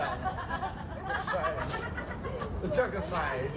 side. The Tucker side.